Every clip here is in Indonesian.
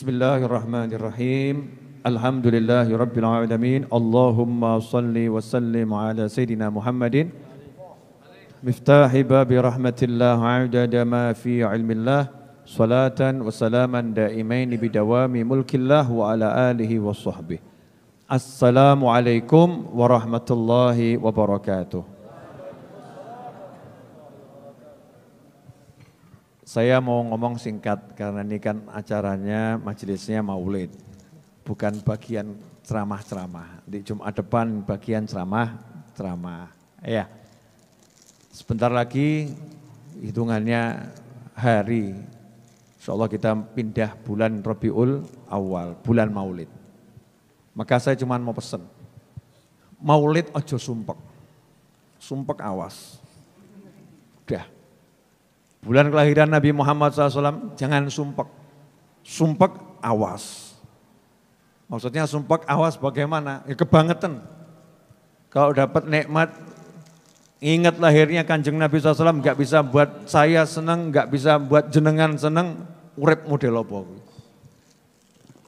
Bismillahirrahmanirrahim. Alhamdulillahi rabbil alamin. Allahumma salli wa sallim ala sayyidina Muhammadin. Miftahi babi rahmatillah adada ma fi ilmillah. Salatan wa salaman daimaini bidawami mulkillah wa ala alihi wa sahbihi. Assalamualaikum warahmatullahi wabarakatuh. Saya mau ngomong singkat karena ini kan acaranya majelisnya maulid. Bukan bagian ceramah-ceramah. Di Jumat depan bagian ceramah-ceramah. Ya. Sebentar lagi hitungannya hari. Insya Allah kita pindah bulan Rabiul awal, bulan maulid. Maka saya cuma mau pesen. Maulid ojo sumpek. Sumpek awas. Udah Bulan kelahiran Nabi Muhammad SAW jangan sumpek. Sumpek awas. Maksudnya sumpek awas bagaimana? Ya kebangetan. Kalau dapat nikmat, ingat lahirnya kanjeng Nabi SAW nggak bisa buat saya senang, nggak bisa buat jenengan senang, urep model apa.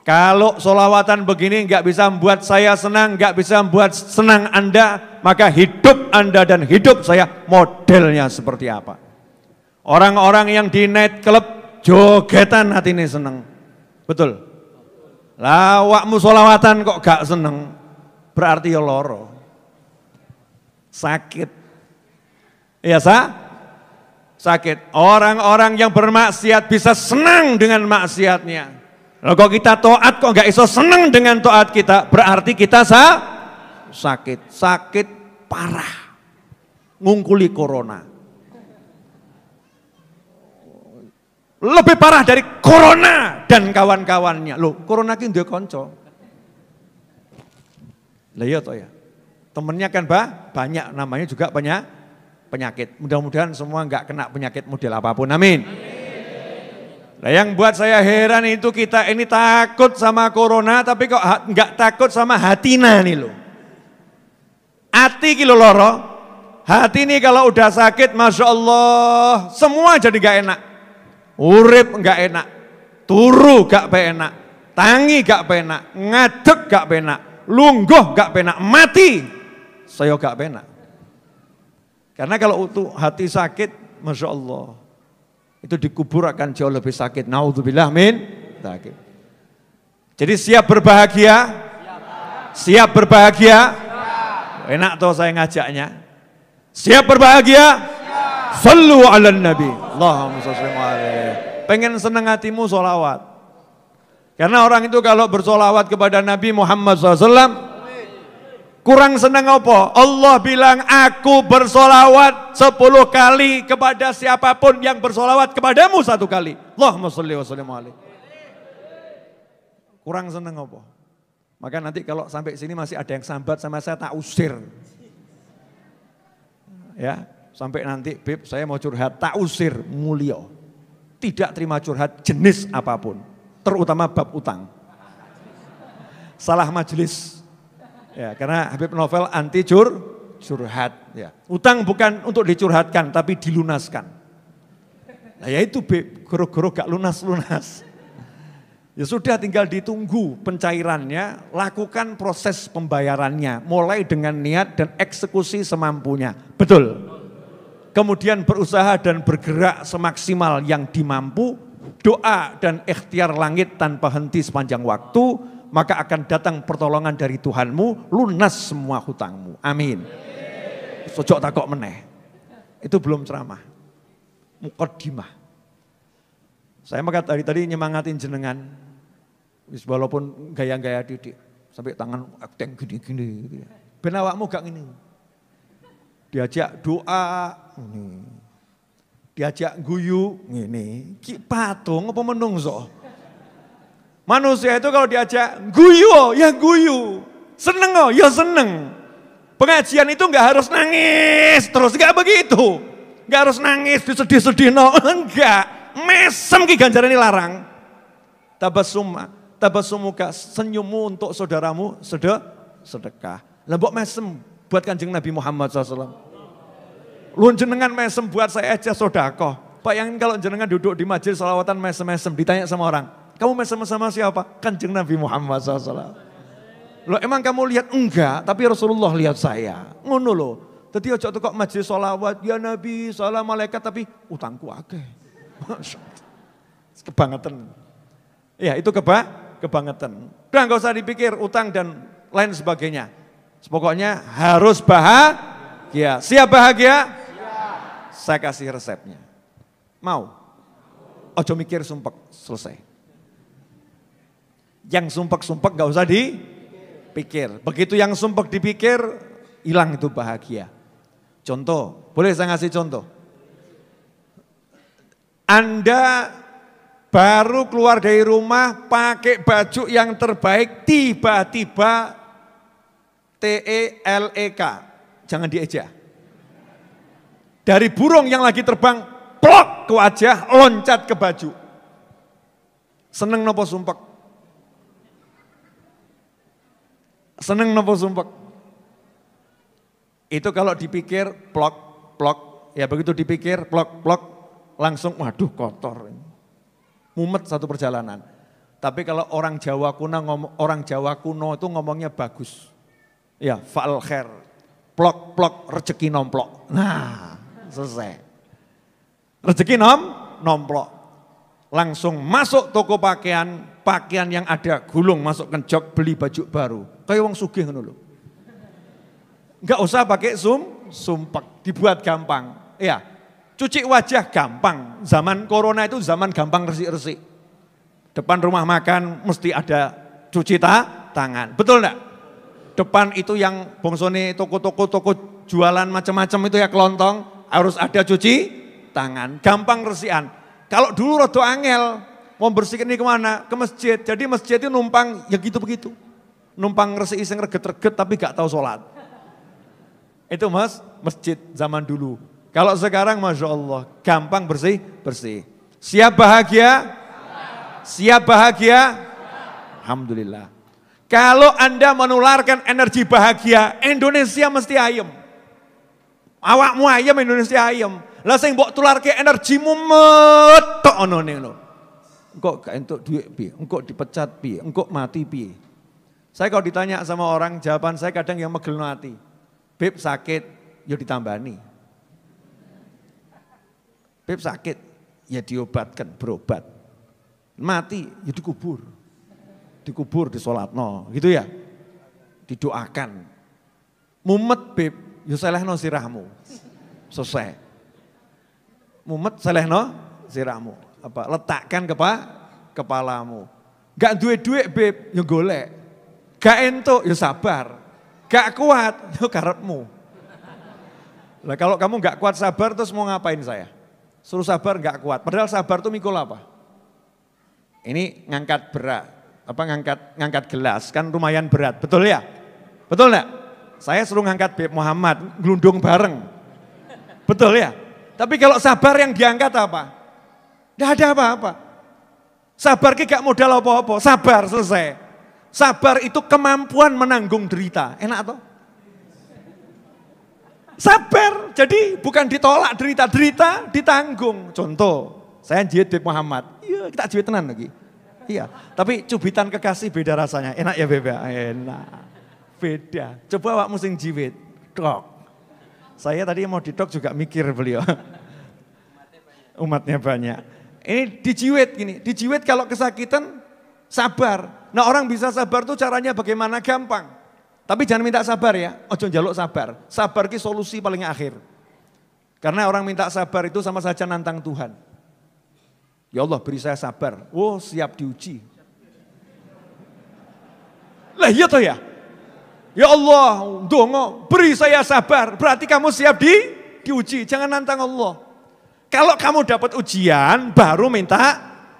Kalau solawatan begini nggak bisa membuat saya senang, nggak bisa membuat senang Anda, maka hidup Anda dan hidup saya modelnya seperti apa? Orang-orang yang di night club jogetan ini seneng. Betul. Lawakmu solawatan kok gak seneng. Berarti ya loro. Sakit. Iya sah? Sakit. Orang-orang yang bermaksiat bisa senang dengan maksiatnya. Kalau kok kita toat kok gak iso senang dengan toat kita. Berarti kita sah? Sakit. Sakit parah. Ngungkuli corona. Lebih parah dari corona dan kawan-kawannya. Loh, corona ini dia konco. Lah iya toh ya. Temennya kan bah, banyak namanya juga banyak penyakit. Mudah-mudahan semua enggak kena penyakit model apa pun. Amin. Nah yang buat saya heran itu kita ini takut sama corona tapi kok enggak takut sama hatina nih loh. Hati kilo loro, hati ini kalau udah sakit Masya Allah semua jadi gak enak. Urip enggak enak, turu gak enak, tangi gak penak, ngadeg gak penak, lungguh gak penak, mati saya gak penak. Karena kalau untuk hati sakit, Masya Allah, itu dikubur akan jauh lebih sakit. Naudzubillah min sakit. Jadi siap berbahagia? Siap berbahagia? Enak tuh saya ngajaknya. Siap berbahagia? Sallu ala nabi. Allahumma salli Pengen seneng hatimu solawat. Karena orang itu kalau bersolawat kepada Nabi Muhammad SAW, kurang seneng apa? Allah bilang, aku bersolawat sepuluh kali kepada siapa pun yang bersolawat kepadamu satu kali. Allahumma salli wa sallim Kurang seneng apa? Maka nanti kalau sampai sini masih ada yang sambat sama saya, tak usir. Ya, Sampai nanti, Beb, saya mau curhat, tak usir mulio. Tidak terima curhat jenis apa pun, terutama bab utang. Salah majelis. Ya, karena Habib Novel anti cur, curhat. Ya. Utang bukan untuk dicurhatkan, tapi dilunaskan. Nah ya itu Beb, goro-goro gak lunas-lunas. Ya sudah tinggal ditunggu pencairannya, lakukan proses pembayarannya, mulai dengan niat dan eksekusi semampunya. Betul kemudian berusaha dan bergerak semaksimal yang dimampu, doa dan ikhtiar langit tanpa henti sepanjang waktu, maka akan datang pertolongan dari Tuhanmu, lunas semua hutangmu. Amin. Sojok takok meneh. Itu belum ceramah. Mukaddimah. Saya maka tadi tadi nyemangatin jenengan. Walaupun gaya-gaya didik. Sampai tangan akting gini-gini. Benawakmu gak gini diajak doa, ini. diajak guyu, ini. Ki patung apa menungso? Manusia itu kalau diajak guyu, oh, ya guyu. Seneng oh, ya seneng. Pengajian itu nggak harus nangis terus, nggak begitu. Nggak harus nangis, disedih-sedih, no. enggak. Mesem ki ganjaran ini larang. Tabasum, tabasumuka, senyummu untuk saudaramu, sedekah. Lembok mesem, buat kanjeng Nabi Muhammad SAW. Lu jenengan mesem buat saya aja sodako. Bayangin kalau jenengan duduk di majelis salawatan mesem-mesem, ditanya sama orang, Kamu mesem sama siapa? Kanjeng Nabi Muhammad SAW. Loh emang kamu lihat? Enggak, tapi Rasulullah lihat saya. Ngono loh. Jadi ojo tuh kok majelis sholawat, ya Nabi, salam malaikat, tapi utangku akeh. Kebangetan. Ya itu keba, kebangetan. Udah nggak usah dipikir utang dan lain sebagainya. Pokoknya harus bahagia. Siap bahagia? Siap. Saya kasih resepnya. Mau? Ojo mikir sumpek, selesai. Yang sumpek-sumpek gak usah dipikir. Begitu yang sumpek dipikir, hilang itu bahagia. Contoh, boleh saya ngasih contoh? Anda baru keluar dari rumah pakai baju yang terbaik, tiba-tiba T-E-L-E-K, jangan dieja. Dari burung yang lagi terbang, plok ke wajah, loncat ke baju. Seneng nopo sumpek? Seneng nopo sumpek? Itu kalau dipikir plok, plok, ya begitu dipikir plok, plok, langsung waduh kotor. Mumet satu perjalanan. Tapi kalau orang Jawa kuno orang Jawa kuno itu ngomongnya bagus. Ya, fa'al khair. Plok, plok, rezeki nomplok. Nah, selesai. Rezeki nom, nomplok. Langsung masuk toko pakaian, pakaian yang ada gulung masuk ke jok beli baju baru. Kayak wong sugih ngono Enggak usah pakai sum, sumpek, dibuat gampang. Ya, cuci wajah gampang. Zaman corona itu zaman gampang resik-resik. Depan rumah makan mesti ada cuci ta, tangan. Betul enggak? Depan itu yang bongsone toko-toko toko jualan macam-macam itu ya kelontong harus ada cuci tangan. Gampang resian. Kalau dulu rodo angel, mau bersihkan ini ke mana? Ke masjid. Jadi masjid itu numpang ya gitu begitu. Numpang resik iseng reget-reget tapi gak tahu sholat. Itu mas, masjid zaman dulu. Kalau sekarang Masya Allah, gampang bersih, bersih. Siap bahagia? Siap bahagia? Alhamdulillah. Kalau Anda menularkan energi bahagia, Indonesia mesti ayem. Awakmu ayem, Indonesia ayem. Lah sing mbok tularke energimu metok ono lo. Engkau gak entuk duit pi, engkau dipecat pi, engkau mati pi. Saya kalau ditanya sama orang, jawaban saya kadang yang megel hati. Beb sakit, ya ditambani. Beb sakit, ya diobatkan, berobat. Mati, ya dikubur. Dikubur, disolatno, gitu ya. Didoakan. Mumet beb, ya selehno sirahmu. Selesai. Mumet selehno sirahmu. Apa? Letakkan kepa, kepalamu. Gak duit-duit beb, ya golek. Gak entuk, ya sabar. Gak kuat, itu karepmu. Lah kalau kamu gak kuat sabar terus mau ngapain saya? Suruh sabar gak kuat. Padahal sabar itu mikul apa? Ini ngangkat berat, apa ngangkat ngangkat gelas kan lumayan berat, betul ya? Betul enggak? Saya suruh ngangkat Beb Muhammad, gelundung bareng. Betul ya? Tapi kalau sabar yang diangkat apa? Tidak ada apa-apa. Sabar ki gak modal apa-apa, sabar selesai. Sabar itu kemampuan menanggung derita. Enak toh? Sabar, jadi bukan ditolak derita-derita, ditanggung. Contoh, saya jihad Muhammad. Iya, kita jihad tenan lagi. Iya, tapi cubitan kekasih beda rasanya. Enak ya bebe? Enak. Beda. Coba awak musim jihad. Dok. Saya tadi mau didok juga mikir beliau. Umatnya banyak. Ini dijiwet gini, dijiwet kalau kesakitan sabar. Nah orang bisa sabar tuh caranya bagaimana gampang. Tapi jangan minta sabar ya, ojo jaluk sabar. Sabar ki solusi paling akhir. Karena orang minta sabar itu sama saja nantang Tuhan. Ya Allah beri saya sabar. Oh siap diuji. Lah iya toh ya. Ya Allah, dongo, beri saya sabar. Berarti kamu siap di diuji. Jangan nantang Allah. Kalau kamu dapat ujian, baru minta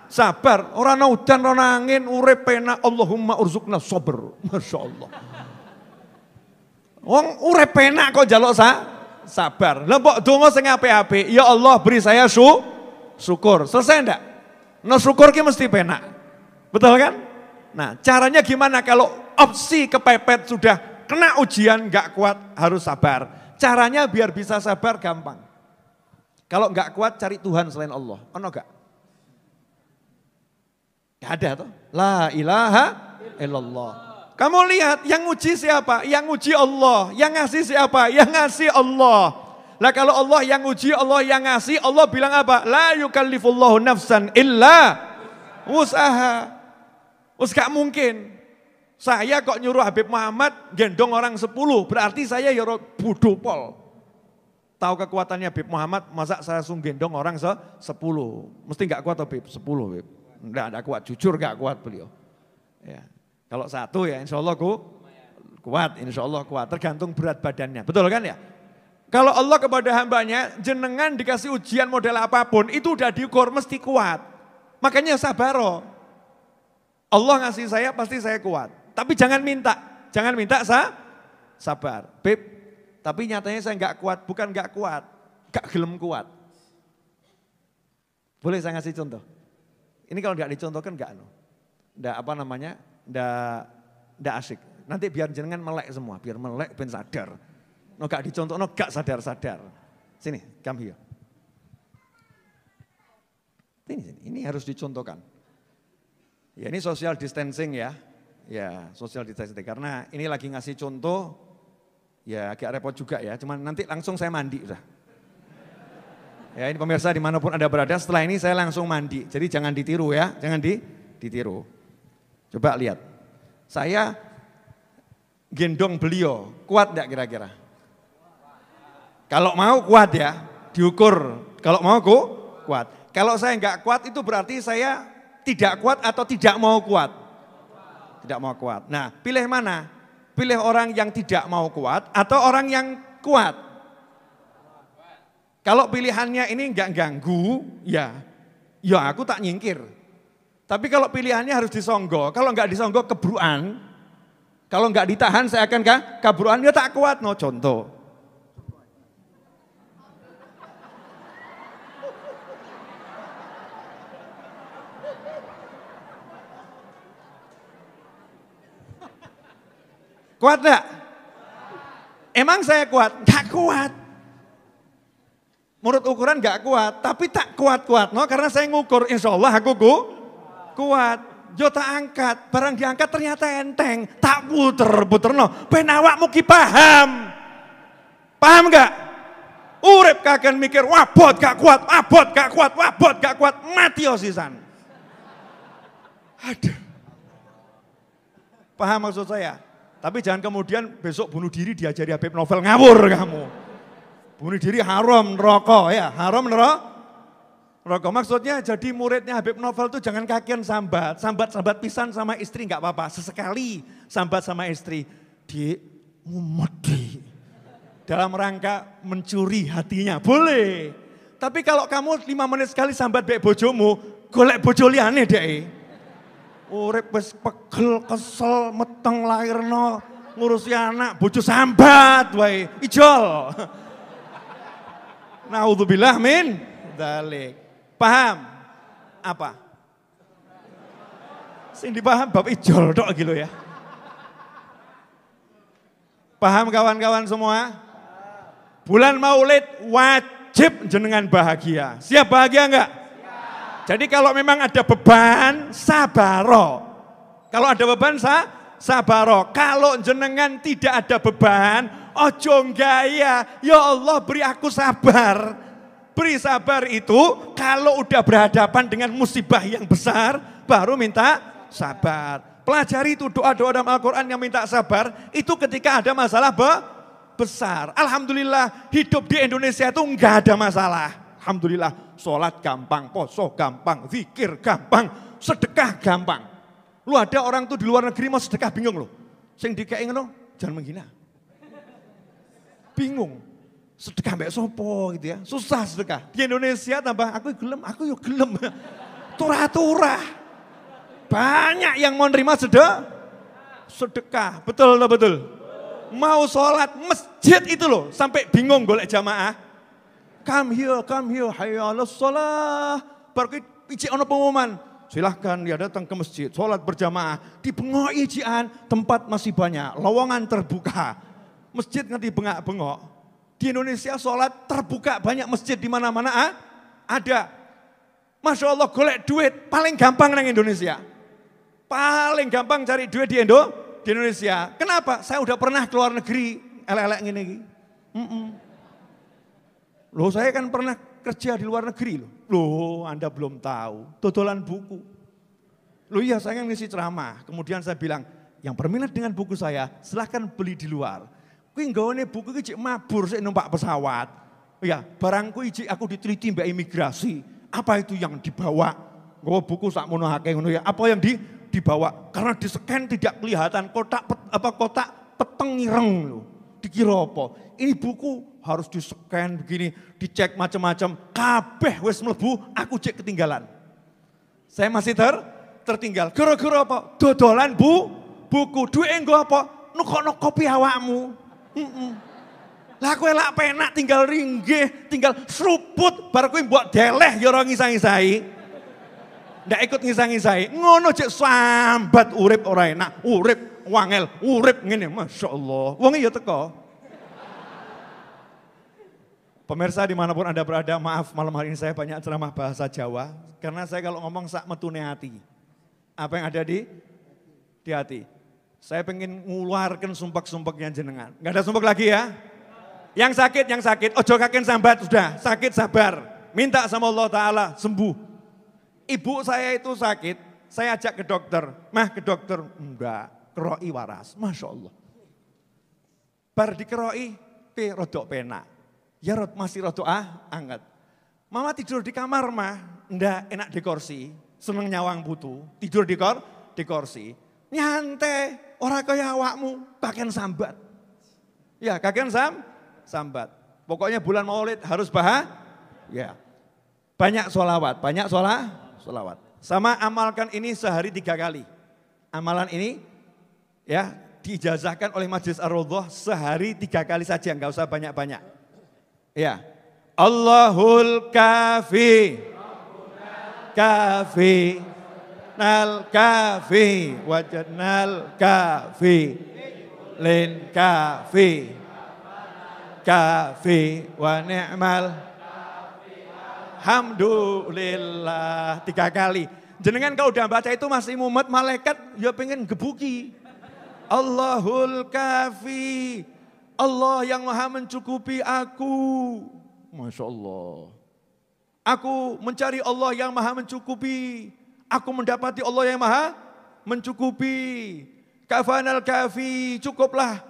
sabar. Orang udan, orang angin, urip penak. Allahumma urzukna sober. Masya Allah. Wong urip penak kok jaluk sa sabar. Lembok dongo sing ape-ape. Ya Allah beri saya su syukur. Selesai enggak? No syukur ki mesti penak. Betul kan? Nah caranya gimana kalau opsi kepepet sudah kena ujian nggak kuat harus sabar. Caranya biar bisa sabar gampang. Kalau nggak kuat cari Tuhan selain Allah. Ono nggak? Gak ada tuh. La ilaha illallah. Kamu lihat yang uji siapa? Yang uji Allah. Yang ngasih siapa? Yang ngasih Allah. Lah kalau Allah yang uji, Allah yang ngasih, Allah bilang apa? La yukallifullahu nafsan illa usaha. Us gak mungkin. Saya kok nyuruh Habib Muhammad gendong orang sepuluh, berarti saya ya bodoh pol. Tahu kekuatannya Habib Muhammad, masa saya langsung gendong orang se sepuluh. Mesti nggak kuat Habib, sepuluh Habib. Enggak ada kuat, jujur nggak kuat beliau. Ya. Kalau satu ya insya Allah ku, kuat, insya Allah kuat. Tergantung berat badannya, betul kan ya? Kalau Allah kepada hambanya, jenengan dikasih ujian model apa pun, itu udah diukur mesti kuat. Makanya sabar. Allah ngasih saya pasti saya kuat. Tapi jangan minta, jangan minta sa, sabar. Beb, tapi nyatanya saya nggak kuat, bukan nggak kuat, nggak gelem kuat. Boleh saya ngasih contoh? Ini kalau nggak dicontohkan nggak, no. nggak apa namanya, nggak, nggak asik. Nanti biar jenengan melek semua, biar melek ben sadar. No gak dicontoh, no gak sadar-sadar. Sini, come here. Ini, sini, ini harus dicontohkan. Ya ini social distancing ya. Ya, social distancing. Karena ini lagi ngasih contoh, ya agak repot juga ya. Cuman nanti langsung saya mandi udah. Ya ini pemirsa di mana pun Anda berada, setelah ini saya langsung mandi. Jadi jangan ditiru ya, jangan di, ditiru. Coba lihat. Saya gendong beliau, kuat enggak kira-kira? Kalau mau kuat ya, diukur. Kalau mau ku, kuat. Kalau saya enggak kuat itu berarti saya tidak kuat atau tidak mau kuat tidak mau kuat. Nah, pilih mana? Pilih orang yang tidak mau kuat atau orang yang kuat? Kalau pilihannya ini enggak ganggu, ya, ya aku tak nyingkir. Tapi kalau pilihannya harus disonggo, kalau enggak disonggo kebruan, kalau enggak ditahan saya akan kabruan, ya tak kuat. No contoh, Kuat enggak? Emang saya kuat? Enggak kuat. Menurut ukuran enggak kuat, tapi tak kuat-kuat. No, karena saya ngukur, insya Allah aku ku, kuat. Yo tak angkat, barang diangkat ternyata enteng. Tak puter-puter no, penawak muki paham. Paham enggak? Urip kagen mikir, wabot gak kuat, wabot gak kuat, wabot gak kuat, mati osisan. Aduh. Paham maksud saya? Tapi jangan kemudian besok bunuh diri diajari Habib Novel ngawur kamu. Bunuh diri haram rokok ya, haram neraka. Rokok maksudnya jadi muridnya Habib Novel itu jangan kakian sambat, sambat-sambat pisan sama istri nggak apa-apa. Sesekali sambat sama istri, di umedi. Dalam rangka mencuri hatinya, boleh. Tapi kalau kamu lima menit sekali sambat baik bojomu, golek bojo liane deh. Urip wis pegel, kesel, meteng lahirno, ngurusi anak, bojo sambat wae, ijol. Nauzubillah min dalik. Paham? Apa? Sing dipaham bab ijol tok gitu ya. Paham kawan-kawan semua? Bulan Maulid wajib jenengan bahagia. Siap bahagia enggak? Jadi kalau memang ada beban, sabaro. Kalau ada beban, sa, sabaro. Kalau jenengan tidak ada beban, ojo gaya, ya Allah beri aku sabar. Beri sabar itu kalau udah berhadapan dengan musibah yang besar, baru minta sabar. Pelajari itu doa-doa dalam Al-Quran yang minta sabar, itu ketika ada masalah be besar. Alhamdulillah hidup di Indonesia itu enggak ada masalah. Alhamdulillah sholat gampang, poso gampang, zikir gampang, sedekah gampang. Lu ada orang tuh di luar negeri mau sedekah bingung loh. Sing dikei ngono, jangan menghina. Bingung. Sedekah mbak sopo gitu ya. Susah sedekah. Di Indonesia tambah aku gelem, aku yuk gelem. Turah-turah. Banyak yang mau nerima sedekah. Sedekah, betul loh betul. Mau sholat masjid itu loh, sampai bingung golek jamaah come here, come here, hayya salah. Baru iji ono pengumuman, silahkan ya datang ke masjid, sholat berjamaah. Di bengok ijian, tempat masih banyak, lowongan terbuka. Masjid nanti bengak-bengok. Di Indonesia sholat terbuka, banyak masjid di mana-mana ah, ada. Masya Allah golek duit, paling gampang nang Indonesia. paling gampang cari duit di Indo, di Indonesia. Kenapa? Saya udah pernah keluar negeri, elek-elek gini. Mm -mm. Loh saya kan pernah kerja di luar negeri loh. Loh Anda belum tahu, totolan buku. Loh iya saya kan ngisi ceramah, kemudian saya bilang, yang berminat dengan buku saya silahkan beli di luar. Kuwi nggone buku iki mabur sik numpak pesawat. Ya, barangku iki aku diteliti mbak imigrasi. Apa itu yang dibawa? Gue buku sak mono ngono ya. Apa yang di dibawa? Karena di scan tidak kelihatan kotak pet, apa kotak peteng ireng loh. Dikira apa? Ini buku harus di scan begini, dicek macam-macam. Kabeh wis mlebu, aku cek ketinggalan. Saya masih ter tertinggal. Gara-gara apa? Dodolan bu, buku. Duit enggo apa? Nukok kopi awakmu. Lah kowe lak penak tinggal ringgih, tinggal seruput, bar kowe mbok deleh ya ora ngisah-ngisahi. Ndak ikut ngisah-ngisahi. Ngono cek sambat urip ora enak, urip wangel, urip ngene, Masya Allah. Wong ya teko. Pemirsa di mana pun Anda berada, maaf malam hari ini saya banyak ceramah bahasa Jawa. Karena saya kalau ngomong sak metune hati. Apa yang ada di di hati. Saya pengen ngeluarkan sumpah-sumpahnya jenengan. Gak ada sumpah lagi ya? Yang sakit, yang sakit. Ojo kaken sambat, sudah. Sakit sabar. Minta sama Allah Ta'ala sembuh. Ibu saya itu sakit, saya ajak ke dokter. Mah ke dokter, enggak. Keroi waras, Masya Allah. Bar dikeroi, pe rodok pena. Ya rod, masih rodok ah, anget. Mama tidur di kamar mah, enggak enak di kursi. Seneng nyawang butuh, tidur di, kor, di kursi. Nyantai, Orang kaya awakmu, pakaian sambat. Ya, kakean sam, sambat. Pokoknya bulan maulid harus bahas. Ya. Banyak solawat, banyak sholat, solawat. Sama amalkan ini sehari tiga kali. Amalan ini ya diijazahkan oleh Majelis Ar-Raudhah sehari tiga kali saja, nggak usah banyak-banyak. Ya. Allahul kafi. Kafi nal kafi wajadnal kafi lin kafi kafi wa ni'mal Alhamdulillah tiga kali. Jenengan kalau udah baca itu masih mumet malaikat ya pengen gebuki. Allahul kafi. Allah yang maha mencukupi aku. Masya Allah. Aku mencari Allah yang maha mencukupi. Aku mendapati Allah yang maha mencukupi. Kafanal kafi, cukuplah.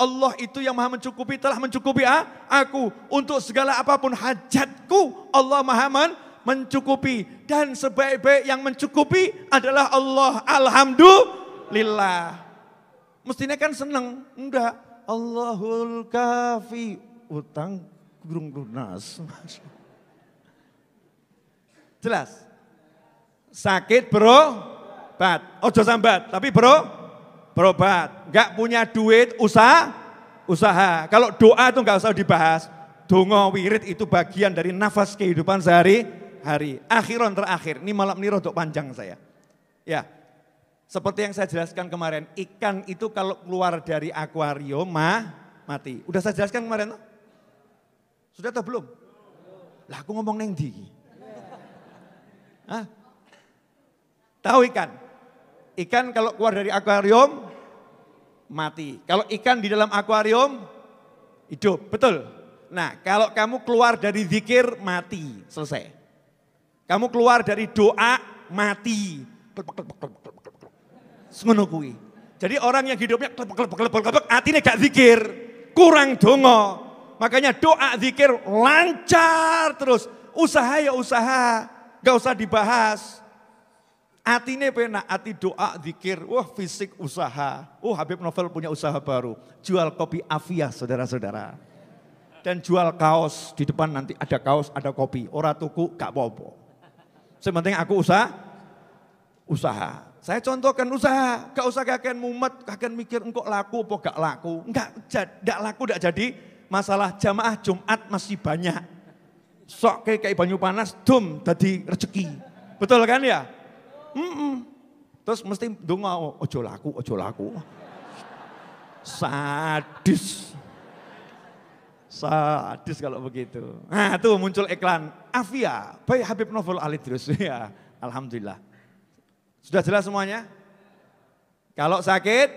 Allah itu yang maha mencukupi, telah mencukupi ah, aku. Untuk segala apa pun hajatku, Allah maha men mencukupi. Dan sebaik-baik yang mencukupi adalah Allah. Alhamdulillah. Mestinya kan senang. Enggak. Allahul kafi. Utang gurung lunas. Jelas? Sakit bro, bat. Ojo sambat, tapi bro, berobat. Enggak punya duit, usaha, usaha. Kalau doa itu enggak usah dibahas. Dongo wirid itu bagian dari nafas kehidupan sehari-hari. Akhiran terakhir, ini malam ini rodok panjang saya. Ya, seperti yang saya jelaskan kemarin, ikan itu kalau keluar dari akuarium mah mati. Udah saya jelaskan kemarin? Sudah atau belum? Lah aku ngomong neng di. Hah? Tahu ikan? Ikan kalau keluar dari akuarium mati. Kalau ikan di dalam akuarium hidup, betul. Nah, kalau kamu keluar dari zikir mati, selesai. Kamu keluar dari doa mati. Ngono Jadi orang yang hidupnya artinya gak zikir, kurang dongo. Makanya doa zikir lancar terus. Usaha ya usaha, gak usah dibahas. Atine penak, ati doa, zikir, wah fisik usaha. Oh Habib Novel punya usaha baru. Jual kopi Afia saudara-saudara. Dan jual kaos, di depan nanti ada kaos, ada kopi. Ora tuku, gak popo. Sementing aku usaha, usaha. Saya contohkan usaha, gak usah kakek mumet, kakek mikir engkau laku apa gak laku. Enggak, gak laku, gak jadi masalah jamaah Jumat masih banyak. Sok kayak, kayak banyu panas, dum, tadi rezeki. Betul kan ya? Mm -mm. Terus mesti donga ojo laku, ojo laku. Sadis. Sadis kalau begitu. Nah tuh muncul iklan Afia, baik Habib Novel Alidrus. Ya, Alhamdulillah. Sudah jelas semuanya? Kalau sakit,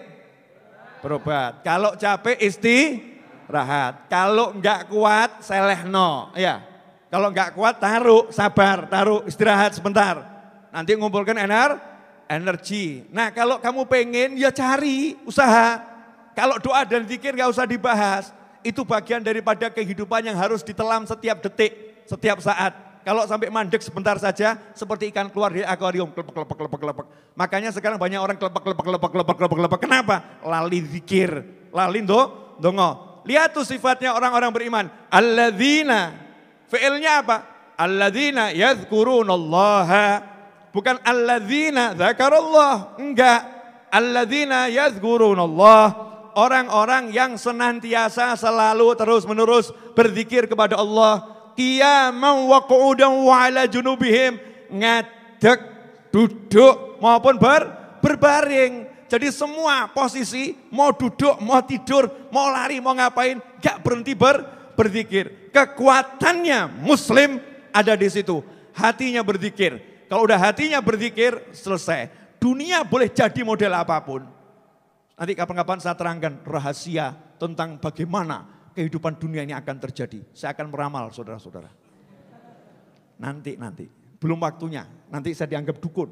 berobat. Kalau capek, istirahat. Kalau enggak kuat, selehno. Ya. Kalau enggak kuat, taruh, sabar, taruh, istirahat sebentar. Nanti ngumpulkan ener, energi. Nah kalau kamu pengen, ya cari, usaha. Kalau doa dan zikir nggak usah dibahas. Itu bagian daripada kehidupan yang harus ditelam setiap detik, setiap saat. Kalau sampai mandek sebentar saja, seperti ikan keluar dari akuarium, kelepek, kelepek, kelepek, kelepek. Makanya sekarang banyak orang kelepek, kelepek, kelepek, kelepek, kelepek, kelepek. Kenapa? Lali zikir, lali do, dongo. Lihat tuh sifatnya orang-orang beriman. Alladzina, fi'ilnya apa? Alladzina yadhkurunallaha. Bukan alladzina zakarallah, enggak. Alladzina yadhkurunallah orang-orang yang senantiasa selalu terus-menerus berzikir kepada Allah. Qiyamam wa qu'udan wa ala junubihim. Ngadek, duduk maupun ber, berbaring. Jadi semua posisi mau duduk, mau tidur, mau lari, mau ngapain, gak berhenti ber, berzikir. Kekuatannya muslim ada di situ. Hatinya berzikir. Kalau udah hatinya berzikir, selesai. Dunia boleh jadi model apa pun. Nanti kapan-kapan saya terangkan rahasia tentang bagaimana kehidupan dunia ini akan terjadi. Saya akan meramal saudara-saudara. Nanti, nanti. Belum waktunya. Nanti saya dianggap dukun.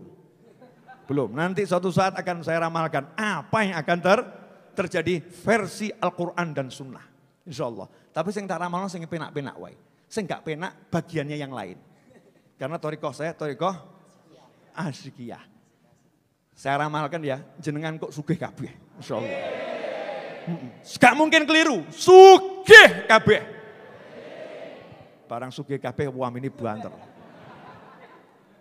Belum. Nanti suatu saat akan saya ramalkan apa yang akan ter terjadi versi Al-Quran dan Sunnah. Insya Allah. Tapi saya tak ramal, saya penak-penak wae. Saya nggak penak bagiannya yang lain. Karena torikoh saya, torikoh asyikiyah. Saya ramalkan ya, jenengan kok sugih kabeh. Insyaallah. Gak mungkin keliru, sugih kabeh. Barang sugih kabeh wam ini banter.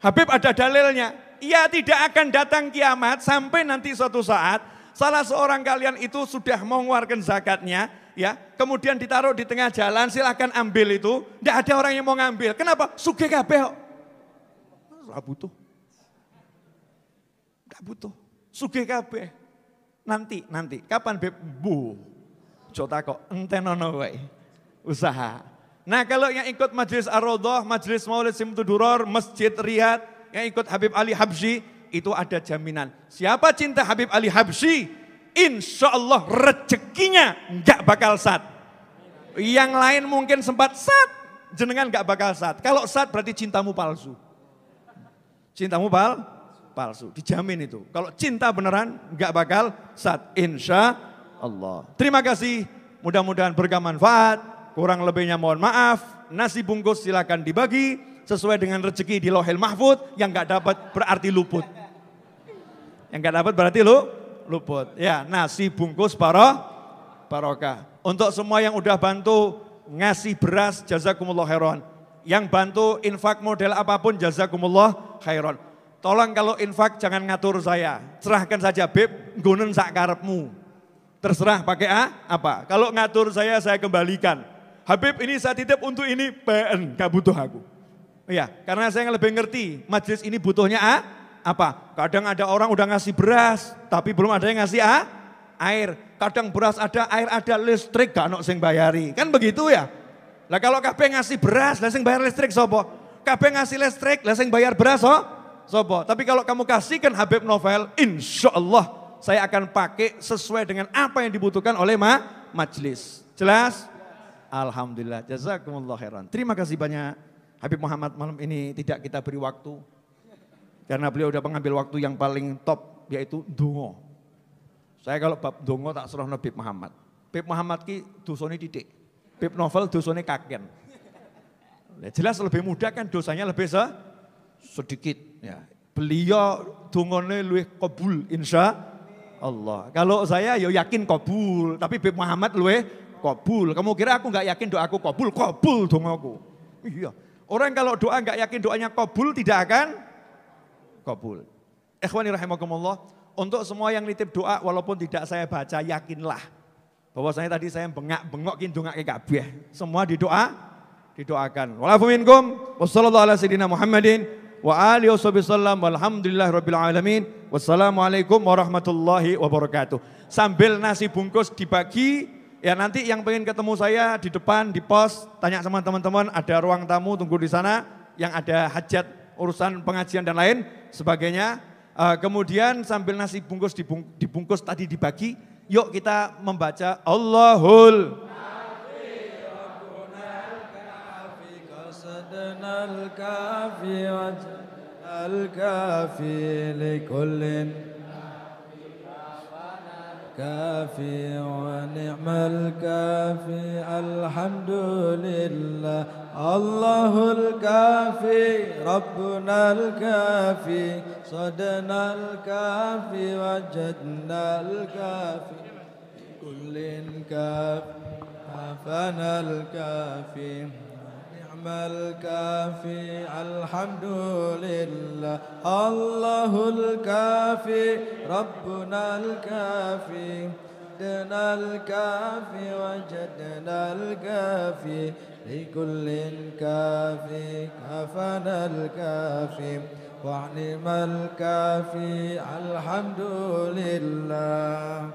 Habib ada dalilnya. Ia tidak akan datang kiamat sampai nanti suatu saat salah seorang kalian itu sudah mengeluarkan zakatnya, ya, kemudian ditaruh di tengah jalan, silahkan ambil itu. Tidak ada orang yang mau ngambil. Kenapa? Sugih kabeh. Tidak butuh. Gak butuh. Sugih kabeh. Nanti, nanti. Kapan Beb? Bu. Jota kok entenono wae. Usaha. Nah kalau yang ikut Majelis Ar-Rodoh, Majelis Maulid Simtuduror, Masjid Riyad, yang ikut Habib Ali Habsyi, itu ada jaminan. Siapa cinta Habib Ali Habsyi, insya Allah rezekinya nggak bakal sat. Yang lain mungkin sempat sat, jenengan nggak bakal sat. Kalau sat berarti cintamu palsu. Cintamu pal, palsu. Dijamin itu. Kalau cinta beneran nggak bakal saat insya Allah. Terima kasih. Mudah-mudahan bermanfaat. Kurang lebihnya mohon maaf. Nasi bungkus silakan dibagi sesuai dengan rezeki di lohel mahfud yang nggak dapat berarti luput. Yang nggak dapat berarti lu luput. Ya, nasi bungkus paroh barokah. Untuk semua yang udah bantu ngasih beras jazakumullah khairan. Yang bantu infak model apa pun jazakumullah khairan. Tolong kalau infak jangan ngatur saya. Serahkan saja Beb, gunen sak karepmu. Terserah pakai A, apa. Kalau ngatur saya, saya kembalikan. Habib ini saya titip untuk ini, PN, gak butuh aku. Iya, karena saya lebih ngerti, majelis ini butuhnya A, apa. Kadang ada orang udah ngasih beras, tapi belum ada yang ngasih A, air. Kadang beras ada, air ada, listrik gak nok sing bayari. Kan begitu ya. Lah kalau kabeh ngasih beras, lah sing bayar listrik sopo? Kabeh ngasih listrik, lah sing bayar beras oh? Sopo. Tapi kalau kamu kasihkan Habib Novel, insya Allah saya akan pakai sesuai dengan apa yang dibutuhkan oleh ma majlis. Jelas? Alhamdulillah. Jazakumullah khairan. Terima kasih banyak. Habib Muhammad malam ini tidak kita beri waktu. Karena beliau sudah mengambil waktu yang paling top yaitu dungo. Saya kalau bab dungo tak serah Habib Muhammad. Habib Muhammad ki dosone titik. Habib Novel dosone kaken. Jelas lebih mudah kan dosanya lebih se sedikit. Ya. Beliau dungone luwih kabul insya Allah. Kalau saya ya yakin kabul, tapi Bib Muhammad luwih kabul. Kamu kira aku nggak yakin doaku kabul? Kabul dongaku. Iya. Orang kalau doa nggak yakin doanya kabul tidak akan kabul. Ikhwani rahimakumullah, untuk semua yang nitip doa walaupun tidak saya baca yakinlah bahwa saya tadi saya bengak-bengok doa kabeh. Semua didoa didoakan. Walafu minkum wassallallahu ala sayyidina Muhammadin wa alihi wasallam walhamdulillah rabbil alamin. Wassalamualaikum warahmatullahi wabarakatuh. Sambil nasi bungkus dibagi ya nanti yang pengen ketemu saya di depan di pos tanya sama teman-teman ada ruang tamu tunggu di sana yang ada hajat urusan pengajian dan lain sebagainya. Uh, kemudian sambil nasi bungkus dibungkus tadi dibagi, yuk kita membaca Allahul الكافي لكل. كافي ونعم الكافي الحمد لله. الله الكافي ربنا الكافي. صدنا الكافي وجدنا الكافي. كل كافي كافنا الكافي. نعم الكافي الحمد لله. الله الكافي ربنا الكافي. وجدنا الكافي وجدنا الكافي. لكل كافي كفنا الكافي. وعلم الكافي الحمد لله.